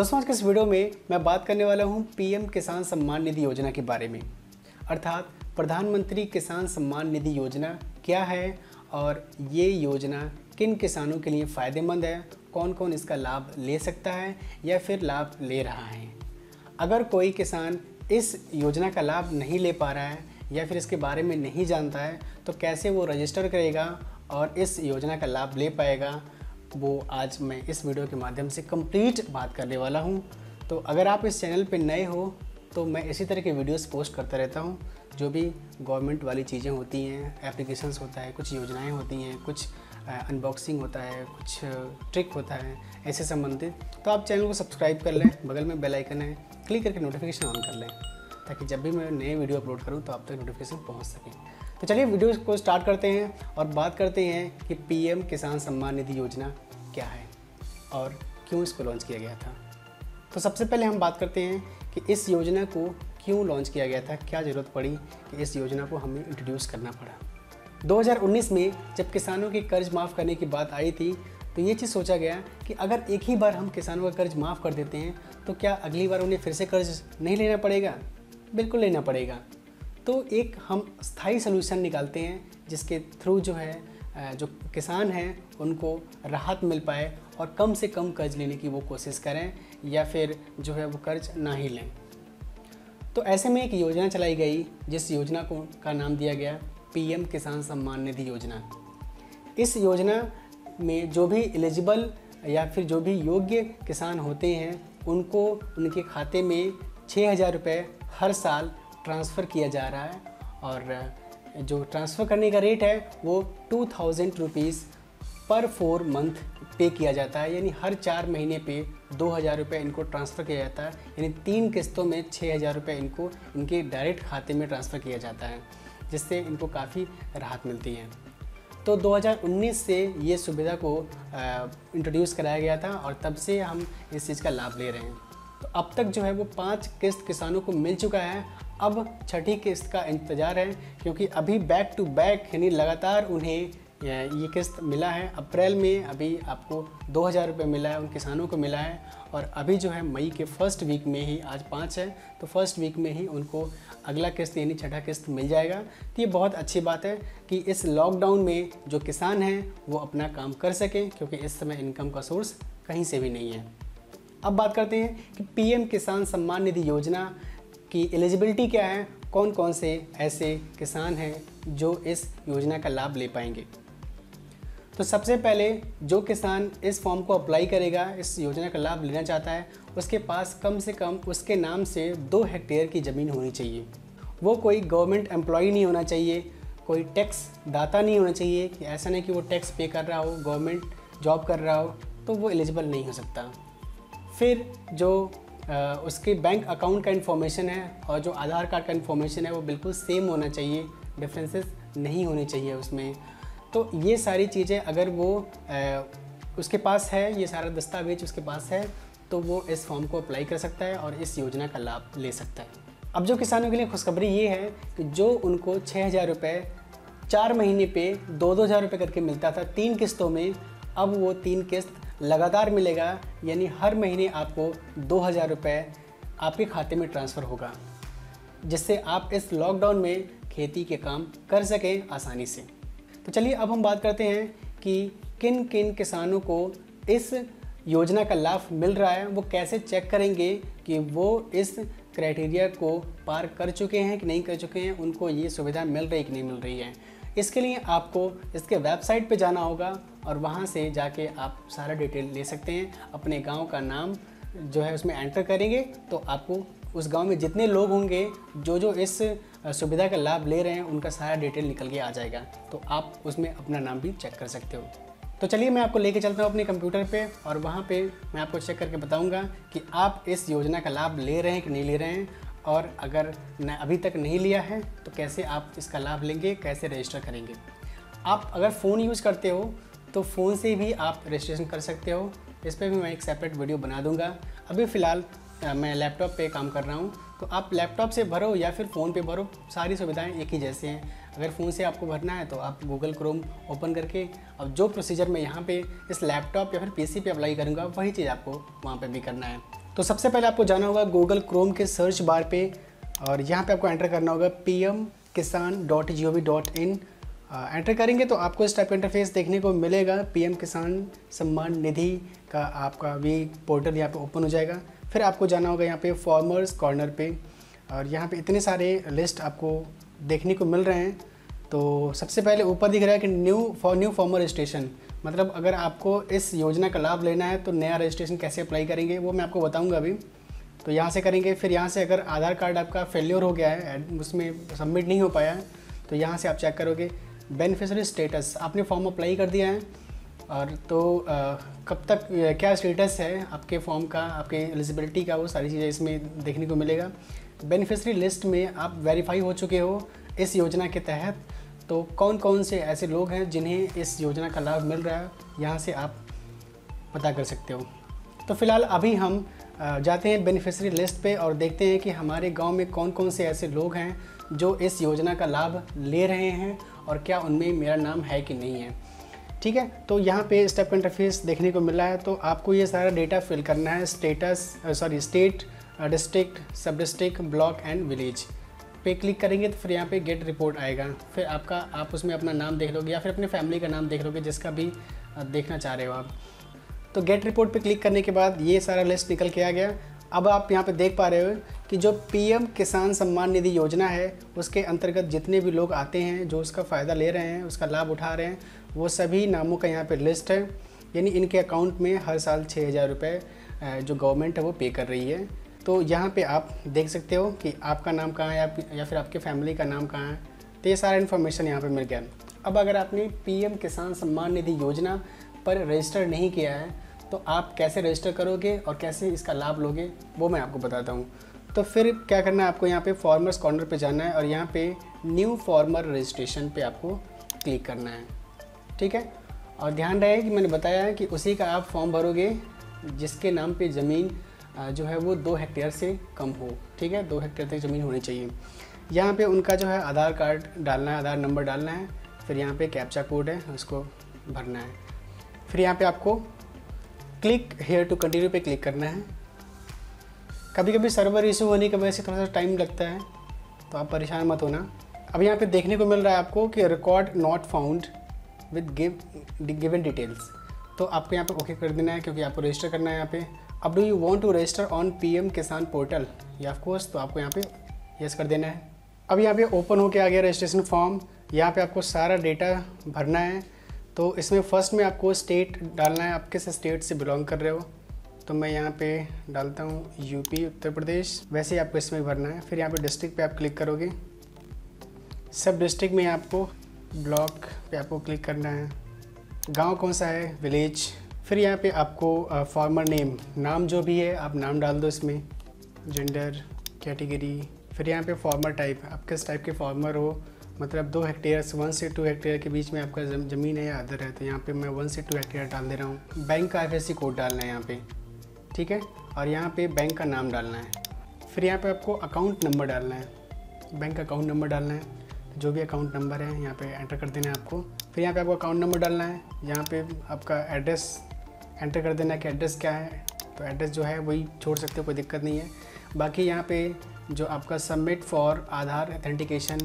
दोस्तों, आज के इस वीडियो में मैं बात करने वाला हूँ पीएम किसान सम्मान निधि योजना के बारे में। अर्थात प्रधानमंत्री किसान सम्मान निधि योजना क्या है और ये योजना किन किसानों के लिए फ़ायदेमंद है? कौन कौन इसका लाभ ले सकता है या फिर लाभ ले रहा है? अगर कोई किसान इस योजना का लाभ नहीं ले पा रहा है या फिर इसके बारे में नहीं जानता है तो कैसे वो रजिस्टर करेगा और इस योजना का लाभ ले पाएगा? वो आज मैं इस वीडियो के माध्यम से कंप्लीट बात करने वाला हूँ। तो अगर आप इस चैनल पर नए हो तो मैं इसी तरह के वीडियोस पोस्ट करता रहता हूँ, जो भी गवर्नमेंट वाली चीज़ें होती हैं एप्लीकेशंस होता है, कुछ योजनाएँ होती हैं, कुछ अनबॉक्सिंग होता है, कुछ ट्रिक होता है, ऐसे संबंधित। तो आप चैनल को सब्सक्राइब कर लें, बगल में बेल आइकन है क्लिक करके नोटिफिकेशन ऑन कर लें, ताकि जब भी मैं नए वीडियो अपलोड करूँ तो आप तक तो नोटिफिकेशन पहुँच सके। तो चलिए वीडियो को स्टार्ट करते हैं और बात करते हैं कि पीएम किसान सम्मान निधि योजना क्या है और क्यों इसको लॉन्च किया गया था। तो सबसे पहले हम बात करते हैं कि इस योजना को क्यों लॉन्च किया गया था, क्या ज़रूरत पड़ी कि इस योजना को हमें इंट्रोड्यूस करना पड़ा। 2019 में जब किसानों के कर्ज माफ़ करने की बात आई थी तो ये चीज़ सोचा गया कि अगर एक ही बार हम किसानों का कर्ज माफ़ कर देते हैं तो क्या अगली बार उन्हें फिर से कर्ज नहीं लेना पड़ेगा? बिल्कुल लेना पड़ेगा। तो एक हम स्थायी सोल्यूशन निकालते हैं, जिसके थ्रू जो है जो किसान हैं, उनको राहत मिल पाए और कम से कम कर्ज लेने की वो कोशिश करें या फिर जो है वो कर्ज ना ही लें। तो ऐसे में एक योजना चलाई गई, जिस योजना को, का नाम दिया गया पीएम किसान सम्मान निधि योजना। इस योजना में जो भी एलिजिबल या फिर जो भी योग्य किसान होते हैं, उनको, उनके खाते में छः हज़ार रुपये हर साल ट्रांसफ़र किया जा रहा है और जो ट्रांसफ़र करने का रेट है वो टू थाउज़ेंड रुपीज़ पर फोर मंथ पे किया जाता है। यानी हर चार महीने पे दो हज़ार रुपये इनको ट्रांसफ़र किया जाता है। यानी तीन किस्तों में छः हज़ार रुपये इनको, इनके डायरेक्ट खाते में ट्रांसफ़र किया जाता है, जिससे इनको काफ़ी राहत मिलती है। तो 2019 से ये सुविधा को इंट्रोड्यूस कराया गया था और तब से हम इस चीज़ का लाभ ले रहे हैं। तो अब तक जो है वो पाँच किस्त किसानों को मिल चुका है अब छठी किस्त का इंतज़ार है, क्योंकि अभी बैक टू बैक यानी लगातार उन्हें, ये किस्त मिला है। अप्रैल में अभी आपको दो हज़ार रुपये मिला है, उन किसानों को मिला है। और अभी जो है मई के फ़र्स्ट वीक में ही आज पाँच है तो फ़र्स्ट वीक में ही उनको अगला किस्त, यानी छठा किस्त मिल जाएगा। तो ये बहुत अच्छी बात है कि इस लॉकडाउन में जो किसान हैं, वो अपना काम कर सकें, क्योंकि इस समय इनकम का सोर्स कहीं से भी नहीं है। अब बात करते हैं कि पीएम किसान सम्मान निधि योजना की एलिजिबिलिटी क्या है? कौन कौन से ऐसे किसान हैं जो इस योजना का लाभ ले पाएँगे? तो सबसे पहले जो किसान इस फॉर्म को अप्लाई करेगा, इस योजना का लाभ लेना चाहता है, उसके पास कम से कम उसके नाम से दो हेक्टेयर की ज़मीन होनी चाहिए। वो कोई गवर्नमेंट एम्प्लॉय नहीं होना चाहिए, कोई टैक्स दाता नहीं होना चाहिए कि ऐसा नहीं कि वो टैक्स पे कर रहा हो गवर्नमेंट जॉब कर रहा हो तो वो एलिजिबल नहीं हो सकता। फिर जो उसके बैंक अकाउंट का इन्फॉर्मेशन है और जो आधार कार्ड का इन्फॉर्मेशन है वो बिल्कुल सेम होना चाहिए डिफरेंसेस नहीं होने चाहिए उसमें। तो ये सारी चीज़ें अगर वो उसके पास है, ये सारा दस्तावेज़ उसके पास है तो वो इस फॉर्म को अप्लाई कर सकता है और इस योजना का लाभ ले सकता है। अब जो किसानों के लिए खुशखबरी ये है कि जो उनको छः हज़ार रुपये चार महीने पे, दो दो हज़ार रुपये करके मिलता था, तीन किस्तों में, अब वो तीन किस्त लगातार मिलेगा, यानी हर महीने आपको दो हज़ार रुपये आपके खाते में ट्रांसफ़र होगा, जिससे आप इस लॉकडाउन में खेती के काम कर सकें आसानी से। तो चलिए अब हम बात करते हैं कि किन किन किसानों को इस योजना का लाभ मिल रहा है, वो कैसे चेक करेंगे कि वो इस क्राइटेरिया को पार कर चुके हैं कि नहीं कर चुके हैं, उनको ये सुविधा मिल रही है कि नहीं मिल रही है। इसके लिए आपको इसके वेबसाइट पे जाना होगा और वहाँ से जाके आप सारा डिटेल ले सकते हैं। अपने गाँव का नाम जो है उसमें एंटर करेंगे। तो आपको उस गाँव में जितने लोग होंगे जो जो इस सुविधा का लाभ ले रहे हैं, उनका सारा डिटेल निकल के आ जाएगा। तो आप उसमें अपना नाम भी चेक कर सकते हो। तो चलिए मैं आपको लेके चलता हूँ अपने कंप्यूटर पे और वहाँ पे मैं आपको चेक करके बताऊँगा कि आप इस योजना का लाभ ले रहे हैं कि नहीं ले रहे हैं। और अगर न, अभी तक नहीं लिया है तो कैसे आप इसका लाभ लेंगे, कैसे रजिस्टर करेंगे। आप अगर फ़ोन यूज़ करते हो तो फ़ोन से भी आप रजिस्ट्रेशन कर सकते हो। इस पर भी मैं एक सेपरेट वीडियो बना दूँगा। अभी फ़िलहाल मैं लैपटॉप पे काम कर रहा हूँ। तो आप लैपटॉप से भरो या फिर फ़ोन पे भरो, सारी सुविधाएँ एक ही जैसे हैं। अगर फ़ोन से आपको भरना है तो आप गूगल क्रोम ओपन करके, अब जो प्रोसीजर मैं यहाँ पे इस लैपटॉप या फिर पीसी पे अप्लाई करूँगा, वही चीज़ आपको वहाँ पे भी करना है। तो सबसे पहले आपको जाना होगा गूगल क्रोम के सर्च बार पे, और यहाँ पे आपको एंटर करना होगा P Kisan dot G O V dot in enter करेंगे तो आपको इस टाइप इंटरफेस देखने को मिलेगा। पीएम किसान सम्मान निधि का आपका भी पोर्टल यहाँ पे ओपन हो जाएगा। फिर आपको जाना होगा यहाँ पे फार्मर्स कॉर्नर पे। और यहाँ पे इतने सारे लिस्ट आपको देखने को मिल रहे हैं। तो सबसे पहले ऊपर दिख रहा है कि new for new farmer registration मतलब अगर आपको इस योजना का लाभ लेना है तो नया रजिस्ट्रेशन कैसे अप्लाई करेंगे, वो मैं आपको बताऊँगा अभी। तो यहाँ से करेंगे, फिर यहाँ से अगर आधार कार्ड आपका फेल्योर हो गया है उसमें सबमिट नहीं हो पाया है तो यहाँ से आप चेक करोगे। बेनिफिशरी स्टेटस आपने फॉर्म अप्लाई कर दिया है और तो आ, कब तक क्या स्टेटस है आपके फॉर्म का आपके एलिजिबिलिटी का वो सारी चीज़ें इसमें देखने को मिलेगा। बेनिफिशरी लिस्ट में आप वेरीफाई हो चुके हो इस योजना के तहत। तो कौन कौन से ऐसे लोग हैं जिन्हें इस योजना का लाभ मिल रहा है? यहाँ से आप पता कर सकते हो। तो फ़िलहाल अभी हम जाते हैं बेनिफिशरी लिस्ट पे और देखते हैं कि हमारे गाँव में कौन कौन से ऐसे लोग हैं जो इस योजना का लाभ ले रहे हैं और क्या उनमें मेरा नाम है कि नहीं है। ठीक है? तो यहाँ पे स्टेप इंटरफेस देखने को मिला है तो आपको ये सारा डेटा फिल करना है status sorry state district sub district block and village पे क्लिक करेंगे तो फिर यहाँ पे गेट रिपोर्ट आएगा। फिर आपका, आप उसमें अपना नाम देख लोगे या फिर अपने फैमिली का नाम देख लोगे जिसका भी देखना चाह रहे हो आप। तो गेट रिपोर्ट पे क्लिक करने के बाद ये सारा लिस्ट निकल के आ गया। अब आप यहाँ पे देख पा रहे हो कि जो पीएम किसान सम्मान निधि योजना है, उसके अंतर्गत जितने भी लोग आते हैं, जो उसका फ़ायदा ले रहे हैं, उसका लाभ उठा रहे हैं, वो सभी नामों का यहाँ पे लिस्ट है। यानी इनके अकाउंट में हर साल छः हज़ार रुपये जो गवर्नमेंट है वो पे कर रही है। तो यहाँ पे आप देख सकते हो कि आपका नाम कहाँ है या फिर आपके फैमिली का नाम कहाँ है। तो ये सारा इन्फॉर्मेशन यहाँ पे मिल गया। अब अगर आपने पीएम किसान सम्मान निधि योजना पर रजिस्टर नहीं किया है तो आप कैसे रजिस्टर करोगे और कैसे इसका लाभ लोगे, वो मैं आपको बताता हूँ। तो फिर क्या करना है आपको, यहाँ पे फॉर्मर्स कॉर्नर पे जाना है और यहाँ पे न्यू फॉर्मर रजिस्ट्रेशन पे आपको क्लिक करना है। ठीक है? और ध्यान रहे कि मैंने बताया है कि उसी का आप फॉर्म भरोगे, जिसके नाम पे ज़मीन जो है वो दो हेक्टेयर से कम हो। ठीक है? दो हेक्टेयर तक ज़मीन होनी चाहिए। यहाँ पे उनका जो है आधार कार्ड डालना है, आधार नंबर डालना है, फिर यहाँ पे कैप्चा कोड है, उसको भरना है। फिर यहाँ पे आपको क्लिक हेयर टू कंटिन्यू पे क्लिक करना है। कभी कभी सर्वर इशू होने की वजह से थोड़ा सा टाइम लगता है तो आप परेशान मत होना। अब यहाँ पे देखने को मिल रहा है आपको कि record not found with give given details तो आपको यहाँ पे ओके कर देना है क्योंकि आपको रजिस्टर करना है यहाँ पे। अब do you want to register on PM Kisan portal या ऑफ़ कोर्स तो आपको यहाँ पे यस कर देना है। अब यहाँ पे ओपन होके आ गया रजिस्ट्रेशन फॉर्म यहाँ पे आपको सारा डेटा भरना है। तो इसमें फ़र्स्ट में आपको स्टेट डालना है आप किस स्टेट से बिलोंग कर रहे हो। तो मैं यहाँ पे डालता हूँ यूपी उत्तर प्रदेश। वैसे ही आपको इसमें भरना है। फिर यहाँ पे डिस्ट्रिक्ट पे आप क्लिक करोगे। सब डिस्ट्रिक्ट में आपको ब्लॉक पे आपको क्लिक करना है। गाँव कौन सा है? विलेज फिर यहाँ पे आपको फार्मर नेम नाम जो भी है, आप नाम डाल दो इसमें। जेंडर कैटेगरी फिर यहाँ पे फॉर्मर टाइप आप किस टाइप के फॉर्मर हो? मतलब दो हेक्टेयर वन से टू हेक्टेयर के बीच में आपका ज़मीन है या अदर है तो यहाँ पे मैं वन से टू हेक्टेयर डाल दे रहा हूँ। बैंक का एफ़ कोड डालना है यहाँ पे, ठीक है? और यहाँ पे बैंक का नाम डालना है। फिर यहाँ पे आपको अकाउंट नंबर डालना है। बैंक अकाउंट नंबर डालना है। जो भी अकाउंट नंबर है, यहाँ पे एंटर कर देना है आपको। फिर यहाँ पे आपको अकाउंट नंबर डालना है। यहाँ पे आपका एड्रेस एंटर कर देना है कि एड्रेस क्या है। तो एड्रेस जो है, वही छोड़ सकते हो, कोई दिक्कत नहीं है। बाकी यहाँ पे जो आपका सबमिट फॉर आधार अथेंटिकेशन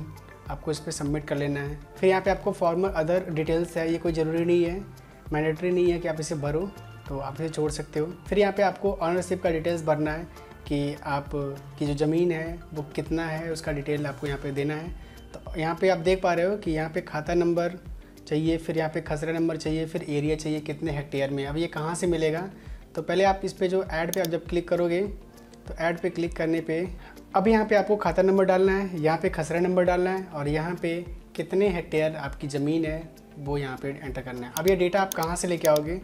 आपको इस पर सबमिट कर लेना है। फिर यहाँ पे आपको फॉर्मर अदर डिटेल्स है, ये कोई ज़रूरी नहीं है मैंडेटरी नहीं है कि आप इसे भरो तो आप इसे छोड़ सकते हो। फिर यहाँ पे आपको ऑनरशिप का डिटेल्स भरना है कि आप, की जो ज़मीन है, वो कितना है, उसका डिटेल आपको यहाँ पे देना है। तो यहाँ पे आप देख पा रहे हो कि यहाँ पे खाता नंबर चाहिए, फिर यहाँ पे खसरा नंबर चाहिए, फिर एरिया चाहिए, कितने हेक्टेयर में। अब ये कहाँ से मिलेगा? तो पहले आप इस पर जो ऐड पे आप जब क्लिक करोगे तो ऐड पे क्लिक करने पे अब यहाँ पे आपको खाता नंबर डालना है यहाँ पे खसरा नंबर डालना है और यहाँ पे कितने हेक्टेयर आपकी ज़मीन है वो यहाँ पे एंटर करना है। अब ये डेटा आप कहाँ से लेके आओगे?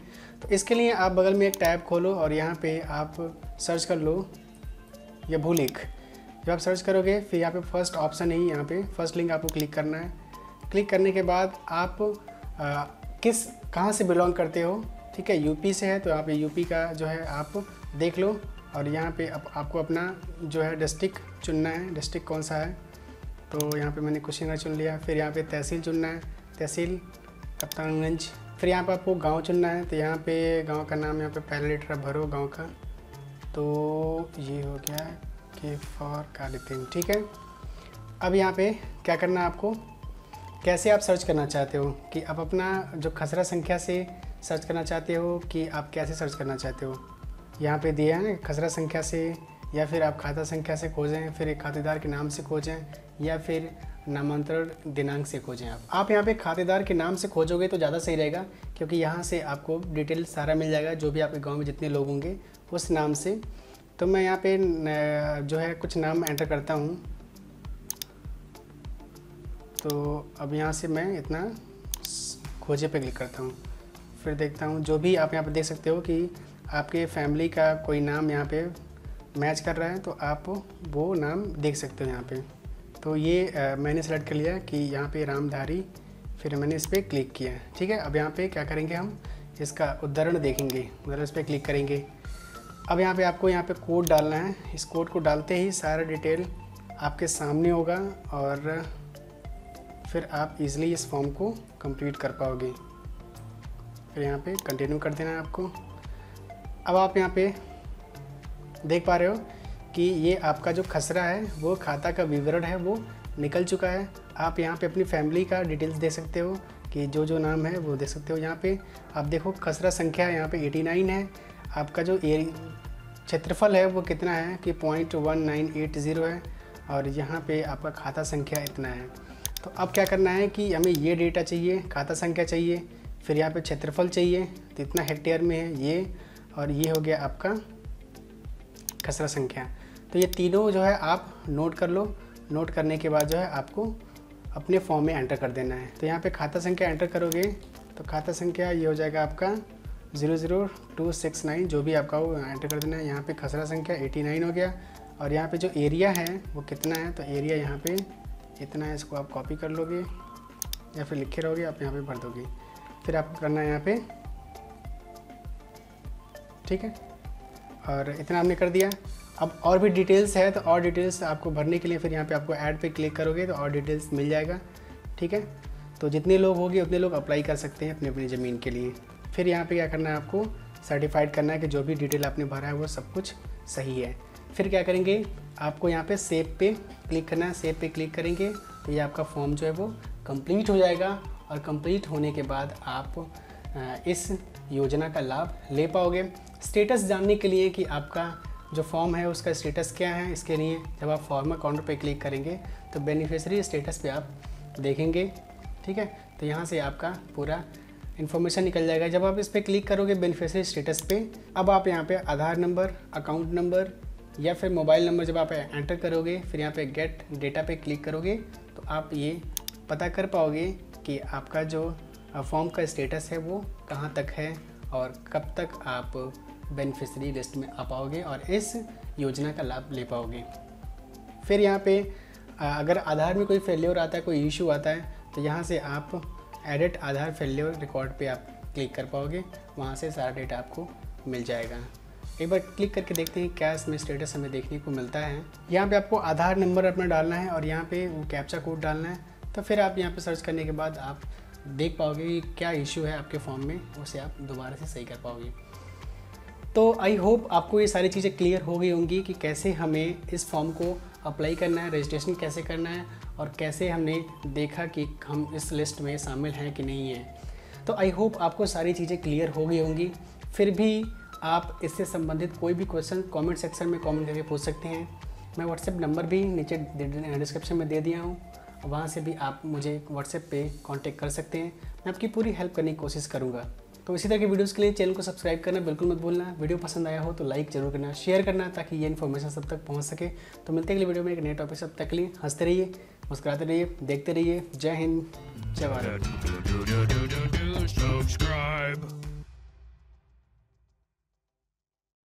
तो इसके लिए आप बगल में एक टैब खोलो और यहाँ पे आप सर्च कर लो या भूलिक जब आप सर्च करोगे फिर यहाँ पे फ़र्स्ट ऑप्शन ही यहाँ पे। फ़र्स्ट लिंक आपको क्लिक करना है। क्लिक करने के बाद आप आ, किस कहाँ से बिलोंग करते हो? ठीक है यूपी से है तो यहाँ पे यूपी का जो है आप देख लो। और यहाँ पे आप, आपको अपना जो है डिस्ट्रिक्ट चुनना है डिस्ट्रिक्ट कौन सा है? तो यहाँ पे मैंने कुशीनगर चुन लिया फिर यहाँ पे तहसील चुनना है तहसील कप्तानगंज फिर यहाँ पे आपको गाँव चुनना है तो यहाँ पे गाँव का नाम यहाँ पे पहले लीटर भरो गाँव का। तो ये हो गया के फॉर कालितिन ठीक है? अब यहाँ पे क्या करना है आपको? कैसे आप सर्च करना चाहते हो कि आप अपना जो खसरा संख्या से सर्च करना चाहते हो कि आप कैसे सर्च करना चाहते हो? यहाँ पे दिया है, खसरा संख्या से, या फिर आप खाता संख्या से खोजें, फिर एक खातेदार के नाम से खोजें, या फिर नामांतरण दिनांक से खोजें आप। आप यहाँ पे खातेदार के नाम से खोजोगे तो ज़्यादा सही रहेगा, क्योंकि यहाँ से आपको डिटेल सारा मिल जाएगा, जो भी आपके गाँव में जितने लोग होंगे, उस नाम से। तो मैं यहाँ पे जो है, कुछ नाम एंटर करता हूँ। तो अब यहाँ से मैं इतना खोजे पे क्लिक करता हूँ। फिर देखता हूँ, जो भी आप यहाँ पर देख सकते हो कि आपके फैमिली का कोई नाम यहाँ पे मैच कर रहा है तो आप वो नाम देख सकते हो यहाँ पे। तो ये आ, मैंने सेलेक्ट कर लिया कि यहाँ पे रामधारी फिर मैंने इस पर क्लिक किया ठीक है? अब यहाँ पे क्या करेंगे हम? इसका उदाहरण देखेंगे उदाहरण इस पर क्लिक करेंगे। अब यहाँ पे आपको यहाँ पे कोड डालना है। इस कोड को डालते ही सारा डिटेल आपके सामने होगा और फिर आप इजीली इस फॉर्म को कंप्लीट कर पाओगे। फिर यहाँ पे कंटिन्यू कर देना है आपको। अब आप यहाँ पे देख पा रहे हो कि ये आपका जो खसरा है, वो खाता का विवरण है, वो निकल चुका है। आप यहाँ पे अपनी फैमिली का डिटेल्स दे सकते हो कि जो जो नाम है, वो दे सकते हो यहाँ पे। आप देखो, खसरा संख्या यहाँ पे 89 है। आपका जो क्षेत्रफल है, वो कितना है कि point one nine eight zero है और यहाँ पे आपका खाता संख्या इतना है। तो अब क्या करना है कि हमें ये डेटा चाहिए, खाता संख्या चाहिए, फिर यहाँ पे क्षेत्रफल चाहिए तो इतना हेक्टेयर में है ये। और ये हो गया आपका खसरा संख्या। तो ये तीनों जो है आप नोट कर लो। नोट करने के बाद जो है आपको अपने फॉर्म में एंटर कर देना है। तो यहाँ पे खाता संख्या एंटर करोगे तो खाता संख्या ये हो जाएगा आपका zero zero two six nine जो भी आपका वो एंटर कर देना है। यहाँ पे खसरा संख्या एटी नाइन हो गया। और यहाँ पे जो एरिया है, वो कितना है? तो एरिया यहाँ पे इतना है, इसको आप कॉपी कर लोगे या फिर लिखे रहोगे, आप यहाँ पे भर दोगे। फिर आपको करना है यहाँ पे ठीक है? और इतना हमने कर दिया। अब और भी डिटेल्स है तो और डिटेल्स आपको भरने के लिए फिर यहाँ पे आपको ऐड पे क्लिक करोगे तो और डिटेल्स मिल जाएगा। ठीक है? तो जितने लोग होंगे, उतने लोग अप्लाई कर सकते हैं अपनी अपनी ज़मीन के लिए। फिर यहाँ पे क्या करना है आपको? सर्टिफाइड करना है कि जो भी डिटेल आपने भरा है, वो सब कुछ सही है। फिर क्या करेंगे? आपको यहाँ पे सेव पे क्लिक करना है। सेव पे क्लिक करेंगे तो ये आपका फॉर्म जो है वो कंप्लीट हो जाएगा। और कंप्लीट होने के बाद आप इस योजना का लाभ ले पाओगे। स्टेटस जानने के लिए कि आपका जो फॉर्म है, उसका स्टेटस क्या है, इसके लिए जब आप फॉर्म अकाउंट पे क्लिक करेंगे तो बेनिफिशरी स्टेटस पे आप देखेंगे, ठीक है? तो यहाँ से आपका पूरा इन्फॉर्मेशन निकल जाएगा। जब आप इस पर क्लिक करोगे बेनिफिशरी स्टेटस पे, अब आप यहाँ पे आधार नंबर अकाउंट नंबर या फिर मोबाइल नंबर जब आप एंटर करोगे, फिर यहाँ पे गेट डेटा पे क्लिक करोगे तो आप ये पता कर पाओगे कि आपका जो फॉर्म का स्टेटस है वो कहाँ तक है और कब तक आप बेनिफिशरी लिस्ट में आ पाओगे और इस योजना का लाभ ले पाओगे। फिर यहाँ पे अगर आधार में कोई फेल्योर आता है, कोई इशू आता है तो यहाँ से आप एडिट आधार फेल्योर रिकॉर्ड पे आप क्लिक कर पाओगे। वहाँ से सारा डेटा आपको मिल जाएगा। एक बार क्लिक करके देखते हैं क्या इसमें स्टेटस हमें देखने को मिलता है। यहाँ पे आपको आधार नंबर अपना डालना है और यहाँ पे वो कैप्चा कोड डालना है। तो फिर आप यहाँ पे सर्च करने के बाद आप देख पाओगे कि क्या इशू है आपके फॉर्म में, उसे आप दोबारा से सही कर पाओगे। तो आई होप आपको ये सारी चीज़ें क्लियर हो गई होंगी कि कैसे हमें इस फॉर्म को अप्लाई करना है रजिस्ट्रेशन कैसे करना है और कैसे हमने देखा कि हम इस लिस्ट में शामिल हैं कि नहीं हैं। तो आई होप आपको सारी चीज़ें क्लियर हो गई होंगी। फिर भी आप इससे संबंधित कोई भी क्वेश्चन कमेंट सेक्शन में कमेंट करके पूछ सकते हैं। मैं व्हाट्सएप नंबर भी नीचे डिस्क्रिप्शन में दे दिया हूँ। वहाँ से भी आप मुझे व्हाट्सएप पे कांटेक्ट कर सकते हैं। मैं आपकी पूरी हेल्प करने की कोशिश करूँगा। तो इसी तरह की वीडियोज़ के लिए चैनल को सब्सक्राइब करना बिल्कुल मत भूलना। वीडियो पसंद आया हो तो लाइक ज़रूर करना शेयर करना ताकि ये इन्फॉर्मेशन सब तक पहुँच सके। तो मिलते अगले वीडियो में एक नए टॉपिक सब तक लिए हँसते रहिए, मुस्कुराते रहिए, देखते रहिए। जय हिंद, जय भारत।